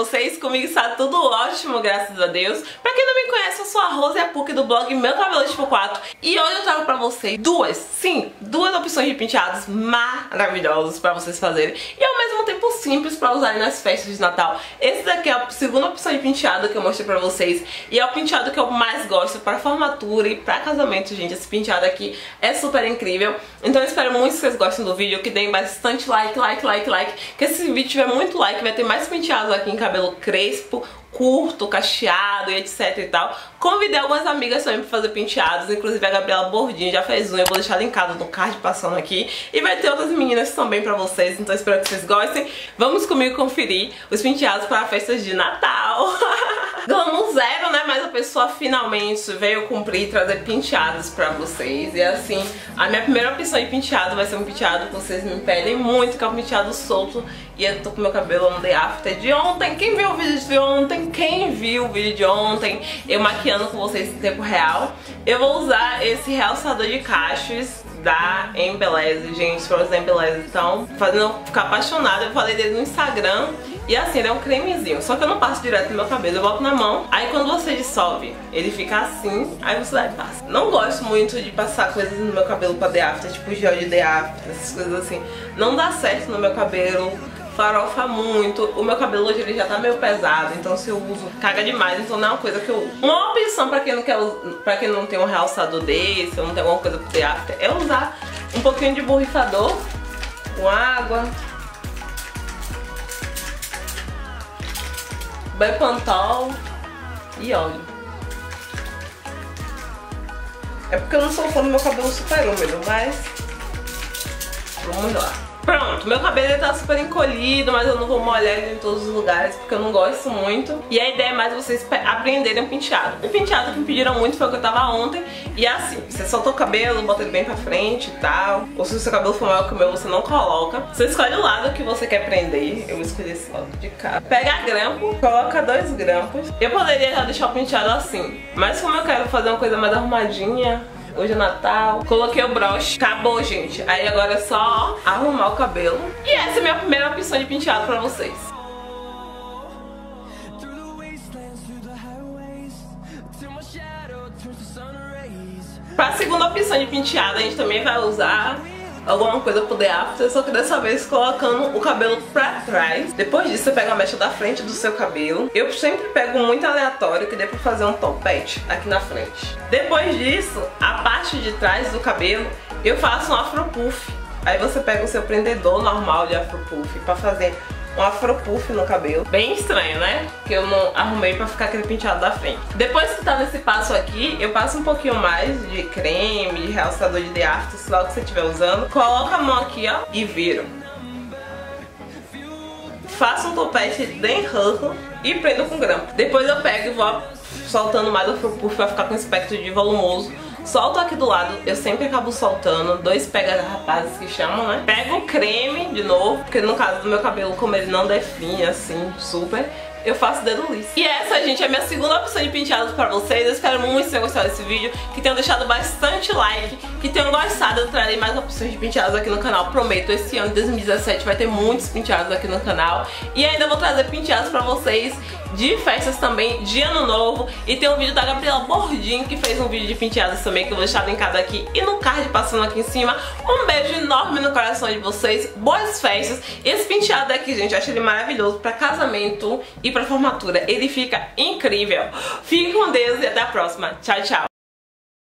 vocês? Comigo está tudo ótimo, graças a Deus. Pra quem não me conhece, eu sou a Rose e a Puc do blog Meu Cabelo Tipo 4 e hoje eu trago pra vocês duas, sim, duas opções de penteados maravilhosos pra vocês fazerem e ao mesmo tempo simples pra usarem nas festas de Natal. Esse daqui é a segunda opção de penteado que eu mostrei pra vocês e é o penteado que eu mais gosto pra formatura e pra casamento, gente. Esse penteado aqui é super incrível, então eu espero muito que vocês gostem do vídeo, que deem bastante like, like, like, like, que esse vídeo tiver muito like, vai ter mais penteados aqui em cabelo crespo, curto, cacheado e etc e tal. Convidei algumas amigas também pra fazer penteados, inclusive a Gabriela Bordinho já fez um, eu vou deixar linkado no card passando aqui. E vai ter outras meninas também pra vocês, então espero que vocês gostem. Vamos comigo conferir os penteados para festas de Natal. Glamour zero, né? Mas a pessoa finalmente veio cumprir e trazer penteados pra vocês. E assim, a minha primeira opção de penteado vai ser um penteado que vocês me pedem muito, que é um penteado solto. E eu tô com meu cabelo no day after de ontem. Quem viu o vídeo de ontem? Quem viu o vídeo de ontem? Eu maquiando com vocês em tempo real. Eu vou usar esse realçador de cachos da Embeleze, gente, Frozen Embeleze. Então, fazendo eu ficar apaixonada, eu falei dele no Instagram. E assim, ele é um cremezinho, só que eu não passo direto no meu cabelo, eu boto na mão. Aí quando você dissolve, ele fica assim, aí você vai e passa. Não gosto muito de passar coisas no meu cabelo pra The After, tipo gel de The After, essas coisas assim. Não dá certo no meu cabelo farofa muito. O meu cabelo hoje ele já tá meio pesado, então se eu uso, caga demais, então não é uma coisa que eu uso. Uma opção pra quem não quer para quem não tem um realçador desse, ou não tem alguma coisa pro The After, é usar um pouquinho de borrifador com água Bepantol e óleo. É porque eu não sou fã do meu cabelo super úmido, mas vamos lá. Pronto, meu cabelo tá super encolhido, mas eu não vou molhar ele em todos os lugares porque eu não gosto muito. E a ideia é mais vocês aprenderem o penteado. O penteado que me pediram muito foi o que eu tava ontem. E é assim, você solta o cabelo, bota ele bem pra frente e tal. Ou se o seu cabelo for maior que o meu, você não coloca. Você escolhe o lado que você quer prender. Eu vou escolher esse lado de cá. Pega grampo, coloca dois grampos. Eu poderia já deixar o penteado assim. Mas como eu quero fazer uma coisa mais arrumadinha, Hoje é Natal. Coloquei o broche. Acabou, gente. Aí agora é só arrumar o cabelo. E essa é a minha primeira opção de penteado pra vocês. Pra segunda opção de penteado, a gente também vai usar alguma coisa pro The After, só que dessa vez colocando o cabelo pra trás. Depois disso você pega a mecha da frente do seu cabelo. Eu sempre pego muito aleatório que dê pra fazer um topete aqui na frente. Depois disso, a parte de trás do cabelo, eu faço um afro puff. Aí você pega o seu prendedor normal de afro puff pra fazer um afropuff no cabelo. Bem estranho, né? Que eu não arrumei pra ficar aquele penteado da frente. Depois que tá nesse passo aqui, eu passo um pouquinho mais de creme, de realçador de The After, se lá que você estiver usando. Coloco a mão aqui, ó, e viro. Faço um topete bem raro e prendo com grampo. Depois eu pego e vou soltando mais o afropuff pra ficar com aspecto de volumoso Solto aqui do lado, eu sempre acabo soltando dois pega rapazes que chamam, né? Pego o creme de novo, porque no caso do meu cabelo, como ele não define assim, super eu faço dedo liso. E essa, gente, é a minha segunda opção de penteados pra vocês. Eu espero muito que tenham gostado desse vídeo, que tenham deixado bastante like, que tenham gostado. Eu trarei mais opções de penteados aqui no canal, prometo. Esse ano de 2017 vai ter muitos penteados aqui no canal. E ainda vou trazer penteados pra vocês de festas também, de ano novo. E tem um vídeo da Gabriela Bordin, que fez um vídeo de penteados também, que eu vou deixar linkado aqui e no card passando aqui em cima. Um beijo enorme no coração de vocês, boas festas. Esse penteado aqui, gente, eu acho ele maravilhoso pra casamento e pra formatura. Ele fica incrível. Fique com Deus e até a próxima. Tchau, tchau.